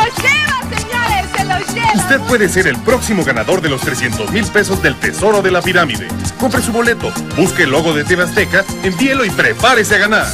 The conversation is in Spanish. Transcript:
lo lleva, señores! ¡Se lo lleva! Usted puede ser el próximo ganador de los 300 mil pesos del Tesoro de la Pirámide. Compre su boleto, busque el logo de TV Azteca, envíelo y prepárese a ganar.